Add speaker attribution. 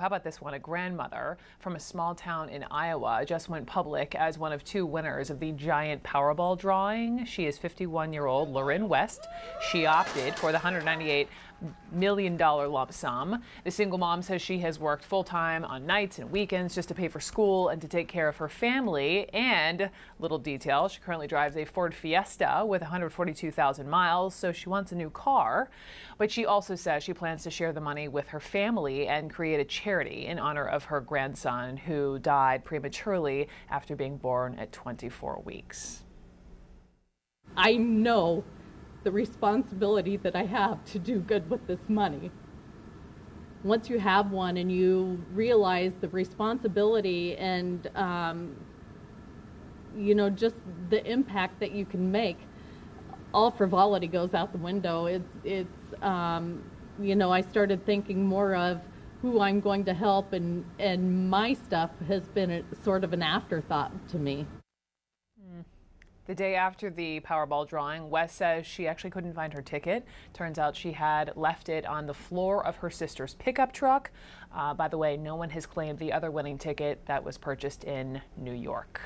Speaker 1: How about this one? A grandmother from a small town in Iowa just went public as one of two winners of the giant Powerball drawing. She is 51 year old Lerynne West. She opted for the 198 million dollar lump sum. The single mom says she has worked full time on nights and weekends just to pay for school and to take care of her family. And little detail, she currently drives a Ford Fiesta with 142,000 miles, so she wants a new car. But she also says she plans to share the money with her family and create a charity in honor of her grandson who died prematurely after being born at 24 weeks.
Speaker 2: I know the responsibility that I have to do good with this money. Once you have one and you realize the responsibility and, um, you know, just the impact that you can make, all frivolity goes out the window. It's, it's, um, you know, I started thinking more of who I'm going to help, and and my stuff has been a, sort of an afterthought to me.
Speaker 1: The day after the Powerball drawing, West says she actually couldn't find her ticket. Turns out she had left it on the floor of her sister's pickup truck. Uh, by the way, no one has claimed the other winning ticket that was purchased in New York.